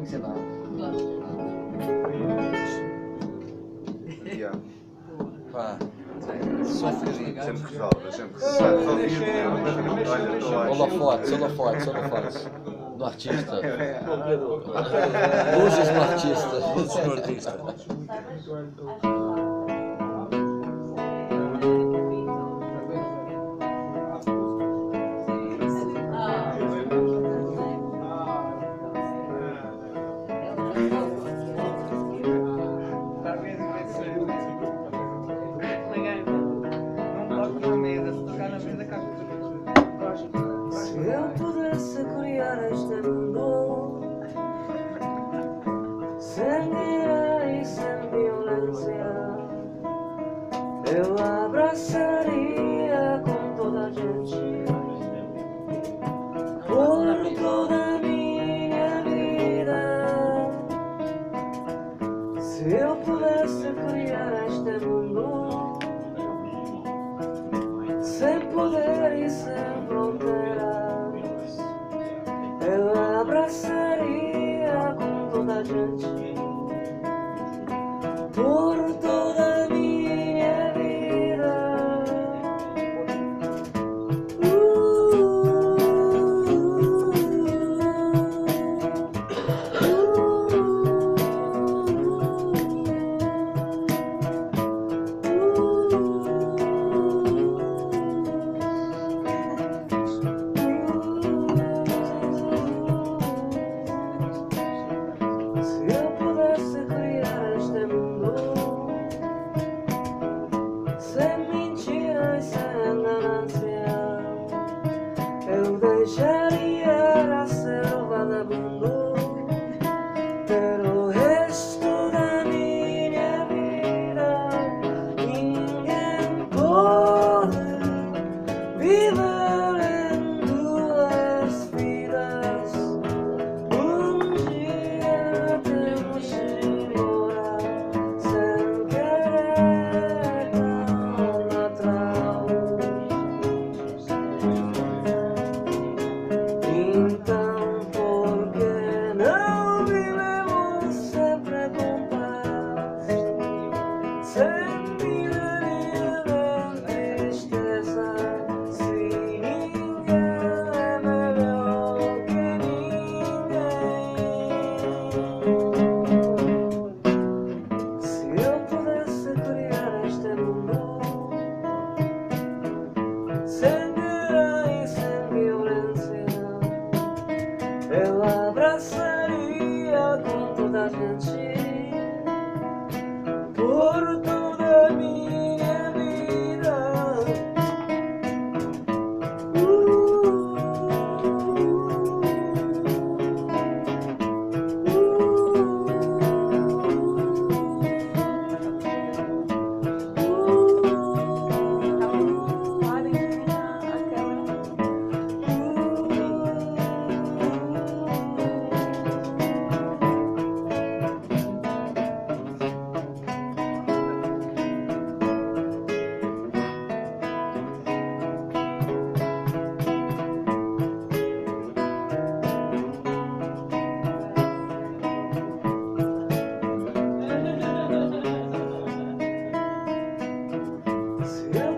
Como você vai? Yeah. Pá, sofre Sempre resolve, sempre resolve. Olha, holofotes, holofotes, holofotes. Do artista. Luzes do artista. Luzes do artista. toda minha vida. Se eu pudesse criar este mundo sem poder e sem fronteiras, eu abraçaria com toda a gente. Say Yeah.